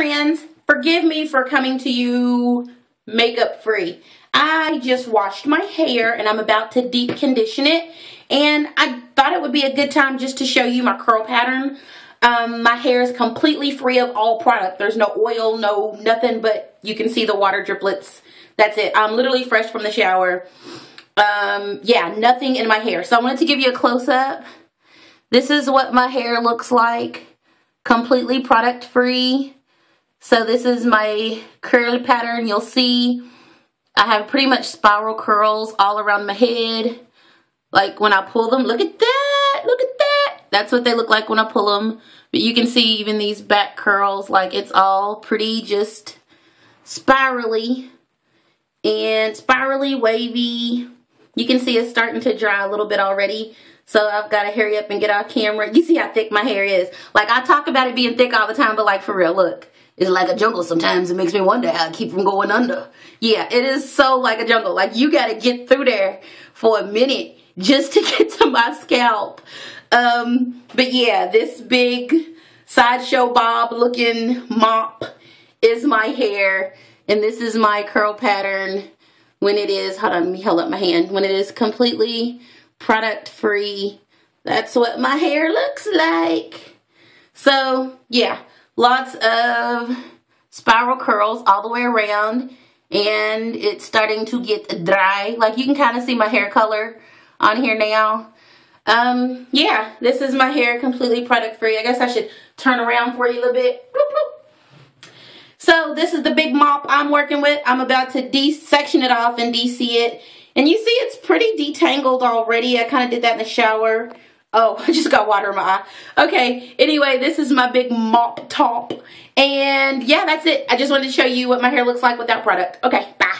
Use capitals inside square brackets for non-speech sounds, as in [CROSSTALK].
friends, forgive me for coming to you makeup free. I just washed my hair and I'm about to deep condition it. And I thought it would be a good time just to show you my curl pattern. Um, my hair is completely free of all product. There's no oil, no nothing, but you can see the water driplets. That's it. I'm literally fresh from the shower. Um, yeah, nothing in my hair. So I wanted to give you a close-up. This is what my hair looks like. Completely product free. So this is my curly pattern. You'll see I have pretty much spiral curls all around my head. Like when I pull them, look at that, look at that. That's what they look like when I pull them. But you can see even these back curls, like it's all pretty just spirally and spirally wavy. You can see it's starting to dry a little bit already. So I've got to hurry up and get off camera. You see how thick my hair is. Like I talk about it being thick all the time, but like for real, look. It's like a jungle sometimes. It makes me wonder how I keep from going under. Yeah, it is so like a jungle. Like you got to get through there for a minute just to [LAUGHS] get to my scalp. Um, but yeah, this big sideshow bob looking mop is my hair. And this is my curl pattern when it is, hold on, me hold up my hand. When it is completely product free. That's what my hair looks like. So yeah, lots of spiral curls all the way around and it's starting to get dry. Like you can kind of see my hair color on here now. Um, yeah, this is my hair completely product free. I guess I should turn around for you a little bit. Bloop, bloop. So this is the big mop I'm working with. I'm about to de-section it off and DC it. And you see it's pretty detangled already. I kind of did that in the shower. Oh, [LAUGHS] I just got water in my eye. Okay, anyway, this is my big mop top. And yeah, that's it. I just wanted to show you what my hair looks like without product. Okay, bye.